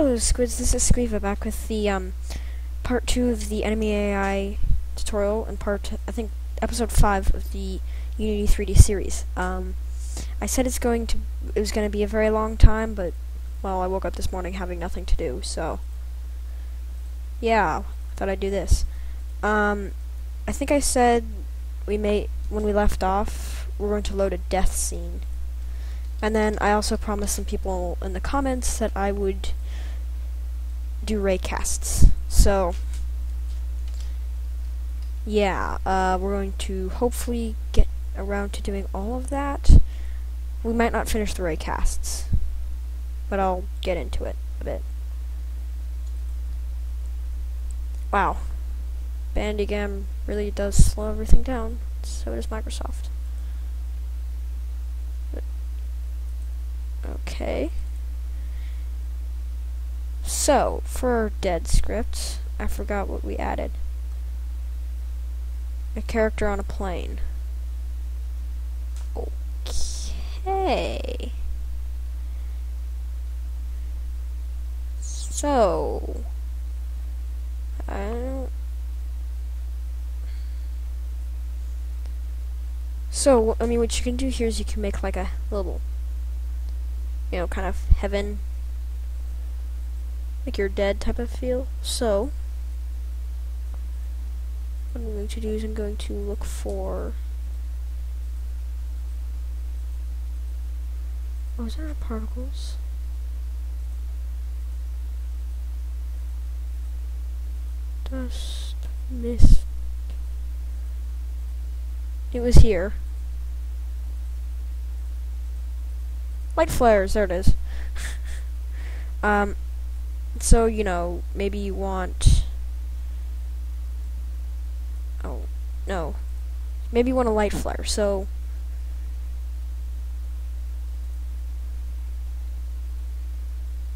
Hello Squids, this is Squiva back with the um, part 2 of the enemy AI tutorial and part, I think, episode 5 of the Unity 3D series. Um, I said it's going to, it was going to be a very long time, but, well, I woke up this morning having nothing to do, so, yeah, I thought I'd do this. Um, I think I said we may, when we left off, we're going to load a death scene. And then I also promised some people in the comments that I would do raycasts. So, yeah, uh, we're going to hopefully get around to doing all of that. We might not finish the raycasts, but I'll get into it a bit. Wow. Bandicam really does slow everything down. So does Microsoft. Okay. So, for dead scripts, I forgot what we added. A character on a plane. Okay. So, I don't... So, I mean, what you can do here is you can make like a little you know, kind of heaven, like you're dead type of feel. So, what I'm going to do is I'm going to look for. Oh, is there particles? Dust, mist. It was here. Light flares, there it is. um, so, you know, maybe you want... Oh, no. Maybe you want a light flare, so...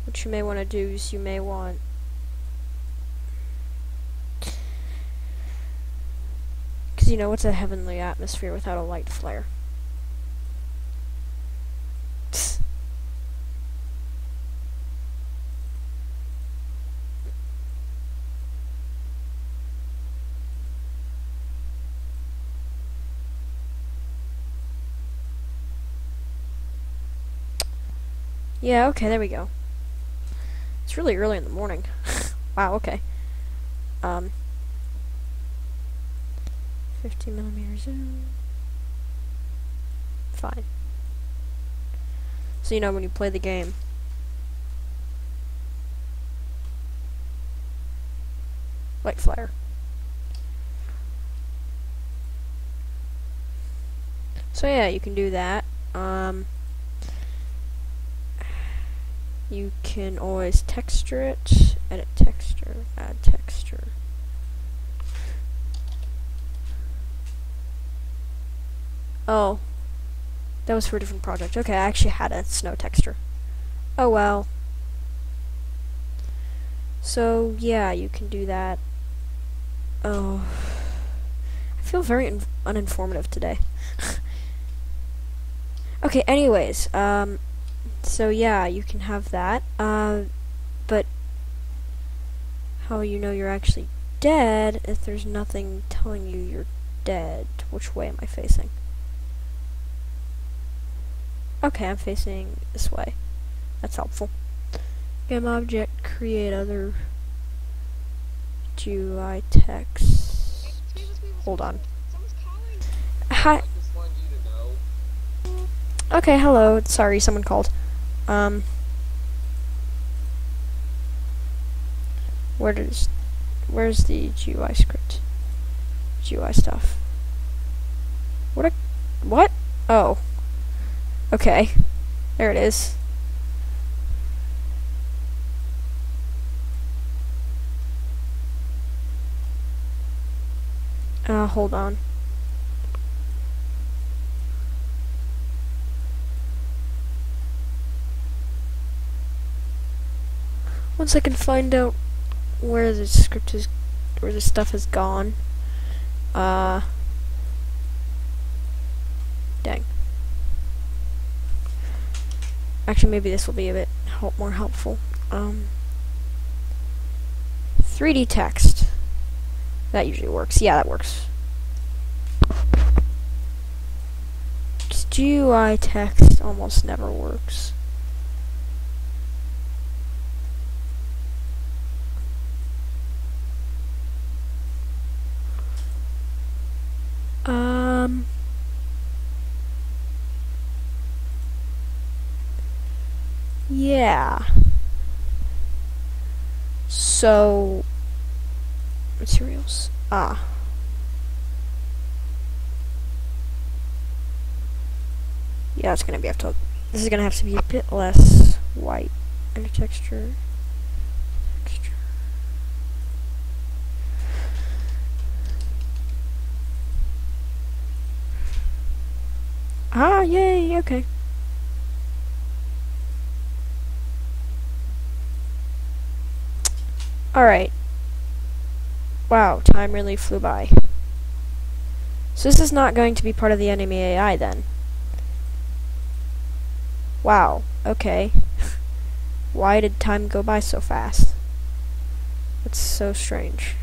What you may want to do is you may want... Because, you know, what's a heavenly atmosphere without a light flare? Yeah, okay, there we go. It's really early in the morning. wow, okay. Um, 50 millimeter zoom. Fine. So you know when you play the game. Light flare. So yeah, you can do that. Um, you can always texture it, edit texture, add texture. Oh, that was for a different project. Okay, I actually had a snow texture. Oh well. So, yeah, you can do that. Oh. I feel very uninformative today. okay, anyways, um, so yeah, you can have that. Uh, but how you know you're actually dead if there's nothing telling you you're dead? Which way am I facing? Okay, I'm facing this way. That's helpful. Game object, create other GUI text. Hold on. Hi. Okay, hello. Sorry, someone called. Um, where does, where's the GUI script? GUI stuff. What a, what? Oh. Okay. There it is. Uh, hold on. Once I can find out where the script is, where the stuff has gone, uh, dang. Actually, maybe this will be a bit help more helpful. Um, 3D text. That usually works. Yeah, that works. GUI text almost never works. Um. Yeah. So. Materials. Ah. Yeah, it's gonna be have to. This is gonna have to be a bit less white and texture. texture. Ah, yay, okay. Alright. Wow, time really flew by. So this is not going to be part of the enemy AI then. Wow, okay. Why did time go by so fast? That's so strange.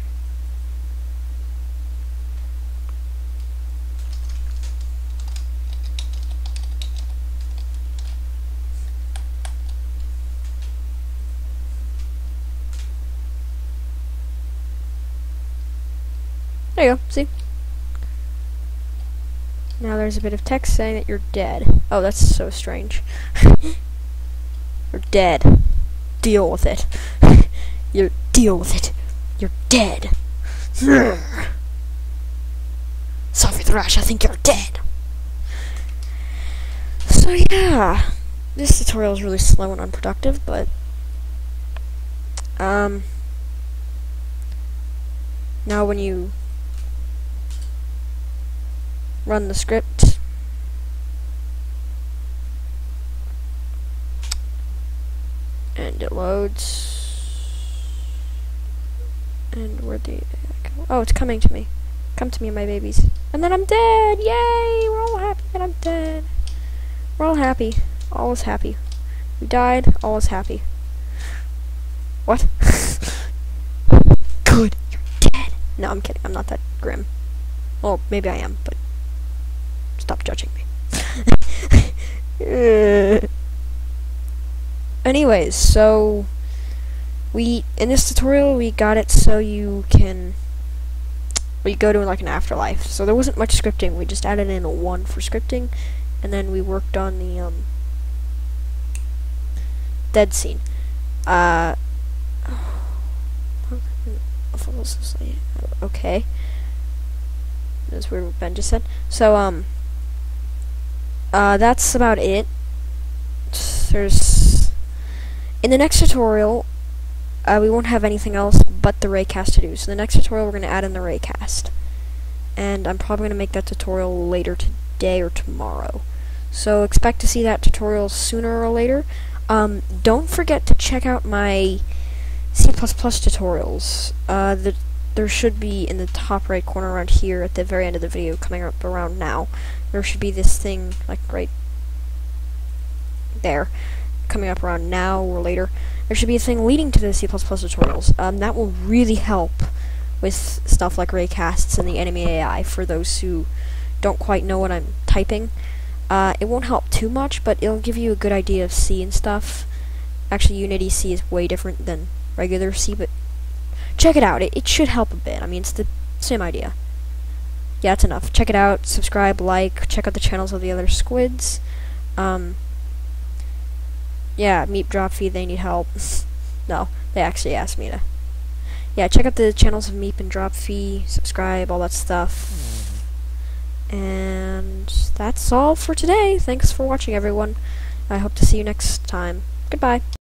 There you go, see? Now there's a bit of text saying that you're dead. Oh, that's so strange. you're dead. Deal with it. you deal with it. You're dead. Sophie Thrash, I think you're dead. So yeah, this tutorial is really slow and unproductive, but um, now when you run the script. And it loads. And where the Oh, it's coming to me. Come to me, my babies. And then I'm dead! Yay! We're all happy that I'm dead. We're all happy. All is happy. We died, all is happy. What? Good, you're dead. No, I'm kidding. I'm not that grim. Well, maybe I am, but Stop judging me. Anyways, so we in this tutorial we got it so you can we go to like an afterlife. So there wasn't much scripting. We just added in a one for scripting, and then we worked on the um, dead scene. Uh, okay. That's weird what Ben just said. So um uh, that's about it. There's in the next tutorial, uh, we won't have anything else but the raycast to do. So the next tutorial, we're going to add in the raycast, and I'm probably going to make that tutorial later today or tomorrow. So expect to see that tutorial sooner or later. Um, don't forget to check out my C++ tutorials. Uh, the, there should be in the top right corner around here at the very end of the video coming up around now. There should be this thing like right there coming up around now or later. There should be a thing leading to the C++ tutorials. Um, that will really help with stuff like raycasts and the enemy AI for those who don't quite know what I'm typing. Uh, it won't help too much but it'll give you a good idea of C and stuff. Actually Unity C is way different than regular C but check it out it, it should help a bit I mean it's the same idea yeah, that's enough. Check it out. Subscribe, like, check out the channels of the other squids. Um, yeah, Meep Drop Feed, they need help. no, they actually asked me to. Yeah, check out the channels of Meep and Drop Fee, subscribe, all that stuff. And that's all for today. Thanks for watching, everyone. I hope to see you next time. Goodbye.